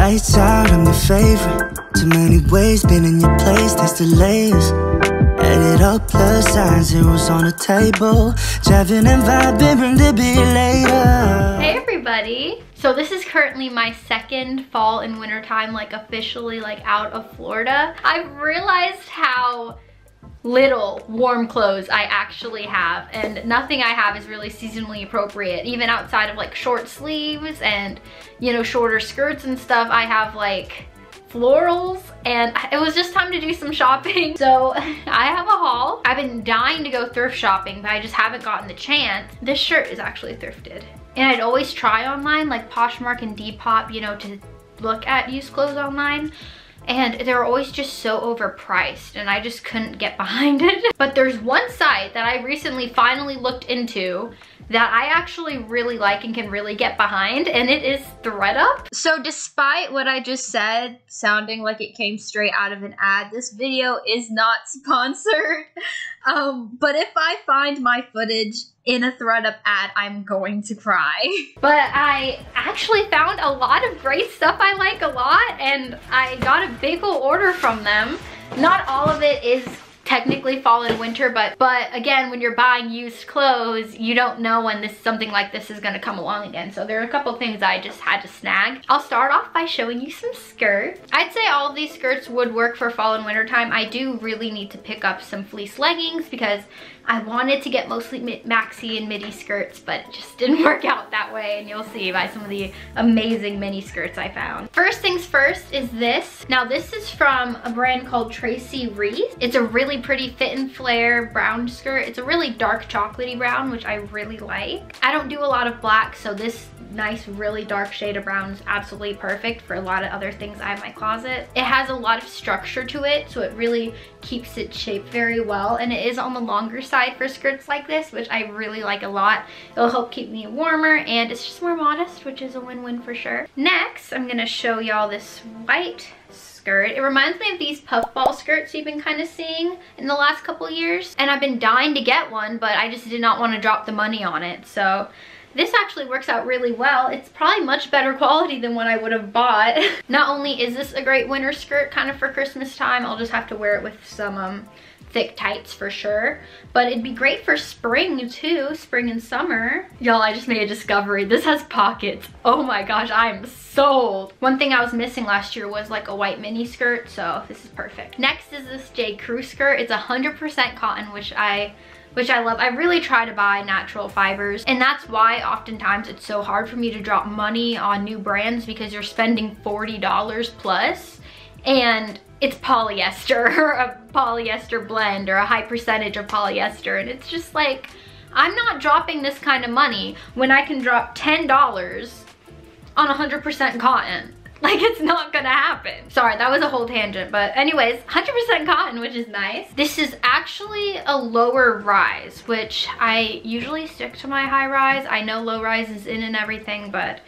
Lights out, I'm your favorite. Too many ways, been in your place, there's delays. It up, plus sign, zeros on the table. Driving and vibing, bring the beat later. Hey everybody! So this is currently my second fall and winter time, like officially like out of Florida. I've realized how little warm clothes I actually have and nothing I have is really seasonally appropriate even outside of like short sleeves and you know shorter skirts and stuff I have like florals and it was just time to do some shopping. So I have a haul. I've been dying to go thrift shopping, but I just haven't gotten the chance. This shirt is actually thrifted. And I'd always try online like Poshmark and Depop, you know, to look at used clothes online and they're always just so overpriced and I just couldn't get behind it. But there's one site that I recently finally looked into that I actually really like and can really get behind, and it is ThredUp. So despite what I just said, sounding like it came straight out of an ad, this video is not sponsored. Um, but if I find my footage in a ThredUp ad, I'm going to cry. But I actually found a lot of great stuff I like a lot, and I got a big ol' order from them. Not all of it is technically fall and winter, but but again, when you're buying used clothes, you don't know when this something like this is gonna come along again. So there are a couple things I just had to snag. I'll start off by showing you some skirts. I'd say all of these skirts would work for fall and winter time. I do really need to pick up some fleece leggings because I wanted to get mostly maxi and midi skirts, but it just didn't work out that way, and you'll see by some of the amazing mini skirts I found. First things first is this. Now this is from a brand called Tracy Reese. It's a really pretty fit and flare brown skirt. It's a really dark chocolatey brown, which I really like. I don't do a lot of black, so this nice, really dark shade of brown is absolutely perfect for a lot of other things I have in my closet. It has a lot of structure to it, so it really keeps its shape very well, and it is on the longer side for skirts like this, which I really like a lot. It'll help keep me warmer, and it's just more modest, which is a win-win for sure. Next, I'm gonna show y'all this white skirt. It reminds me of these puffball skirts you've been kind of seeing in the last couple years. And I've been dying to get one, but I just did not want to drop the money on it. So this actually works out really well. It's probably much better quality than what I would have bought. Not only is this a great winter skirt kind of for Christmas time, I'll just have to wear it with some um, thick tights for sure. But it'd be great for spring too, spring and summer. Y'all, I just made a discovery. This has pockets. Oh my gosh, I'm sold. One thing I was missing last year was like a white mini skirt, so this is perfect. Next is this J. Crew skirt. It's 100% cotton, which I which I love. I really try to buy natural fibers and that's why oftentimes it's so hard for me to drop money on new brands because you're spending $40 plus and it's polyester or a polyester blend or a high percentage of polyester and it's just like I'm not dropping this kind of money when I can drop $10 on 100% cotton. Like it's not gonna happen. Sorry, that was a whole tangent, but anyways, 100% cotton, which is nice. This is actually a lower rise, which I usually stick to my high rise. I know low rise is in and everything, but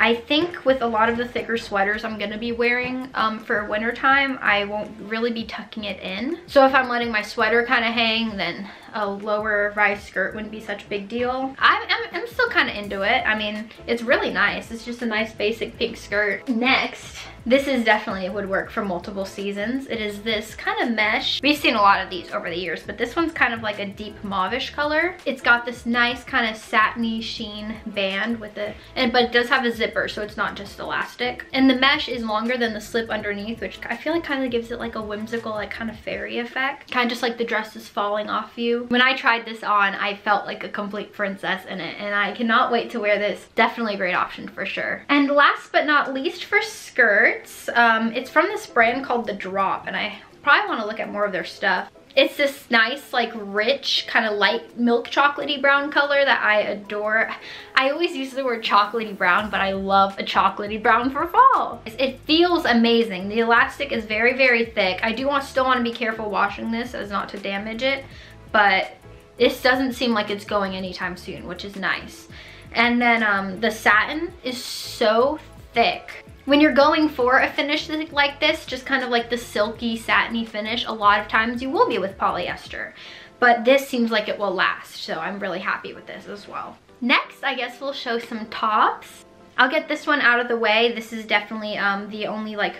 I think with a lot of the thicker sweaters I'm to be wearing um, for wintertime, I won't really be tucking it in. So if I'm letting my sweater kind of hang, then a lower rise skirt wouldn't be such a big deal. I'm, I'm, I'm still kind of into it. I mean, it's really nice. It's just a nice basic pink skirt. Next, this is definitely would work for multiple seasons. It is this kind of mesh. We've seen a lot of these over the years, but this one's kind of like a deep mauvish color. It's got this nice kind of satiny sheen band with it, and but it does have a zipper, so it's not just elastic. And the mesh is longer than the slip underneath, which I feel like kind of gives it like a whimsical, like kind of fairy effect. Kind of just like the dress is falling off you. When I tried this on, I felt like a complete princess in it, and I cannot wait to wear this. Definitely a great option for sure. And last but not least for skirts. Um, it's from this brand called The Drop, and I probably want to look at more of their stuff. It's this nice, like rich, kind of light milk chocolatey brown color that I adore. I always use the word chocolatey brown, but I love a chocolatey brown for fall. It feels amazing. The elastic is very, very thick. I do want, still want to be careful washing this as not to damage it, but this doesn't seem like it's going anytime soon, which is nice. And then um, the satin is so thick. When you're going for a finish like this, just kind of like the silky, satiny finish, a lot of times you will be with polyester. But this seems like it will last, so I'm really happy with this as well. Next, I guess we'll show some tops. I'll get this one out of the way. This is definitely um, the only like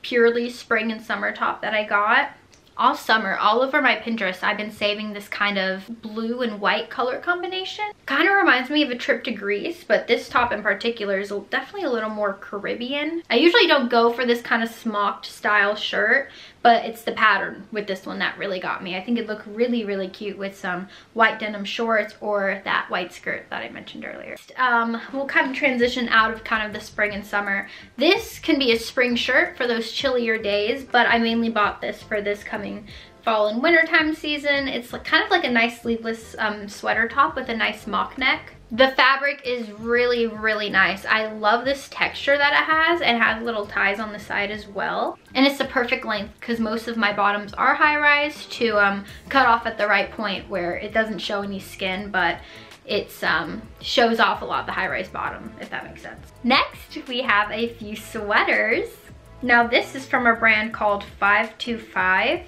purely spring and summer top that I got all summer, all over my Pinterest, I've been saving this kind of blue and white color combination. Kind of reminds me of a trip to Greece, but this top in particular is definitely a little more Caribbean. I usually don't go for this kind of smocked style shirt, but it's the pattern with this one that really got me. I think it looked really, really cute with some white denim shorts or that white skirt that I mentioned earlier. Um, we'll kind of transition out of kind of the spring and summer. This can be a spring shirt for those chillier days, but I mainly bought this for this coming fall and wintertime season. It's kind of like a nice sleeveless um, sweater top with a nice mock neck. The fabric is really, really nice. I love this texture that it has. It has little ties on the side as well. And it's the perfect length because most of my bottoms are high-rise to um, cut off at the right point where it doesn't show any skin, but it um, shows off a lot the high-rise bottom, if that makes sense. Next, we have a few sweaters. Now this is from a brand called 525.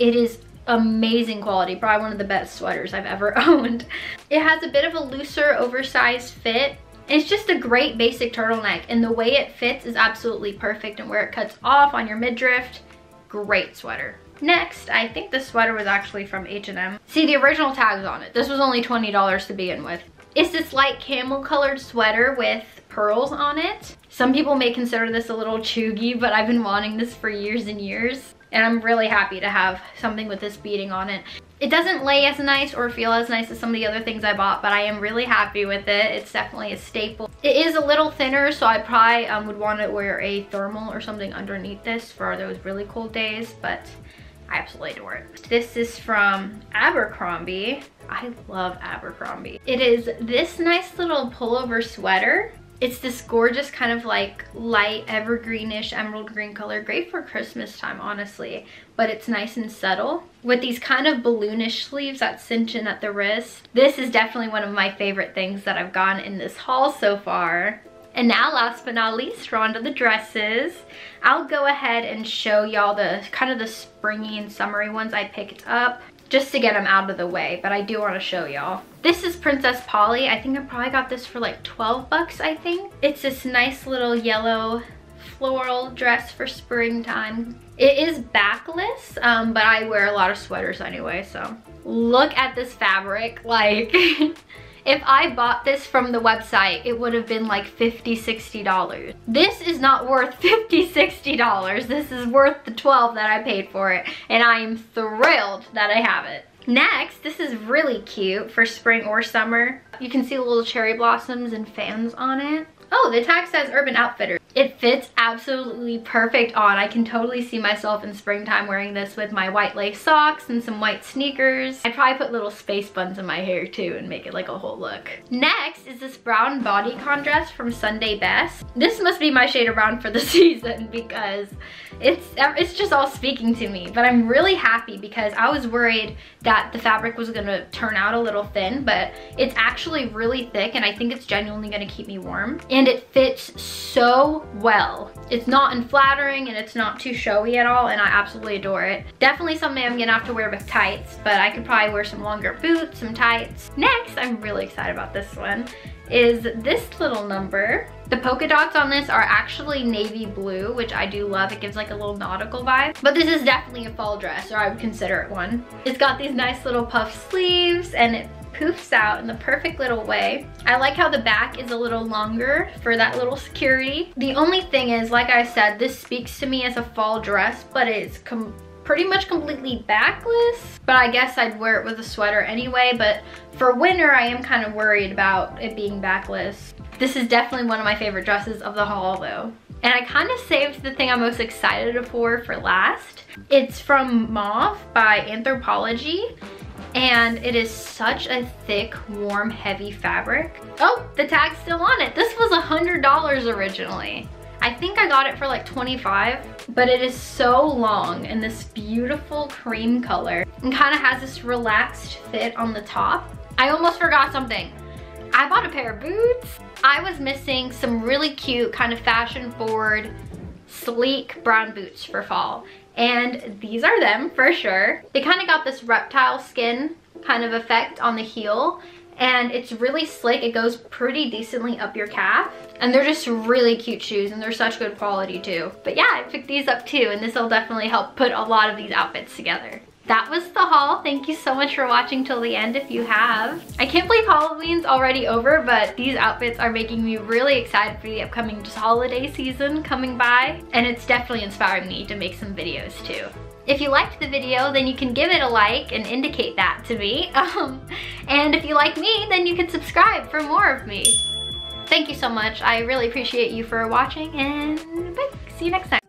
It is amazing quality, probably one of the best sweaters I've ever owned. It has a bit of a looser, oversized fit. It's just a great basic turtleneck and the way it fits is absolutely perfect and where it cuts off on your midriff, great sweater. Next, I think the sweater was actually from H&M. See, the original tag's on it. This was only $20 to begin with. It's this light camel colored sweater with pearls on it. Some people may consider this a little chuggy, but I've been wanting this for years and years and I'm really happy to have something with this beading on it. It doesn't lay as nice or feel as nice as some of the other things I bought, but I am really happy with it. It's definitely a staple. It is a little thinner, so I probably um, would want to wear a thermal or something underneath this for those really cold days, but I absolutely adore it. This is from Abercrombie. I love Abercrombie. It is this nice little pullover sweater it's this gorgeous kind of like light evergreenish emerald green color. Great for Christmas time, honestly. But it's nice and subtle. With these kind of balloonish sleeves that cinch in at the wrist. This is definitely one of my favorite things that I've gotten in this haul so far. And now last but not least, we're on to the dresses. I'll go ahead and show y'all the kind of the springy and summery ones I picked up just to get them out of the way, but I do want to show y'all. This is Princess Polly. I think I probably got this for like 12 bucks, I think. It's this nice little yellow floral dress for springtime. It is backless, um, but I wear a lot of sweaters anyway, so. Look at this fabric, like, If I bought this from the website, it would have been like 50 $60. This is not worth 50 $60. This is worth the 12 that I paid for it. And I am thrilled that I have it. Next, this is really cute for spring or summer. You can see little cherry blossoms and fans on it. Oh, the tag says Urban Outfitter. It fits absolutely perfect on. I can totally see myself in springtime wearing this with my white lace socks and some white sneakers. I'd probably put little space buns in my hair too and make it like a whole look. Next is this brown bodycon dress from Sunday Best. This must be my shade of brown for the season because it's, it's just all speaking to me. But I'm really happy because I was worried that the fabric was gonna turn out a little thin, but it's actually really thick and I think it's genuinely gonna keep me warm. And it fits so well. It's not unflattering and it's not too showy at all and I absolutely adore it. Definitely something I'm gonna have to wear with tights, but I could probably wear some longer boots, some tights. Next, I'm really excited about this one, is this little number. The polka dots on this are actually navy blue, which I do love. It gives like a little nautical vibe. But this is definitely a fall dress, or I would consider it one. It's got these nice little puff sleeves, and it poofs out in the perfect little way. I like how the back is a little longer for that little security. The only thing is, like I said, this speaks to me as a fall dress, but it's pretty much completely backless. But I guess I'd wear it with a sweater anyway, but for winter, I am kind of worried about it being backless. This is definitely one of my favorite dresses of the haul though. And I kind of saved the thing I'm most excited for for last. It's from Maeve by Anthropologie and it is such a thick, warm, heavy fabric. Oh, the tag's still on it. This was a $100 originally. I think I got it for like 25, but it is so long in this beautiful cream color and kind of has this relaxed fit on the top. I almost forgot something. I bought a pair of boots. I was missing some really cute kind of fashion forward sleek brown boots for fall and these are them for sure. They kind of got this reptile skin kind of effect on the heel and it's really slick. It goes pretty decently up your calf. And they're just really cute shoes and they're such good quality too. But yeah, I picked these up too and this will definitely help put a lot of these outfits together that was the haul. Thank you so much for watching till the end if you have. I can't believe Halloween's already over, but these outfits are making me really excited for the upcoming just holiday season coming by. And it's definitely inspiring me to make some videos too. If you liked the video, then you can give it a like and indicate that to me. Um, and if you like me, then you can subscribe for more of me. Thank you so much. I really appreciate you for watching and bye. See you next time.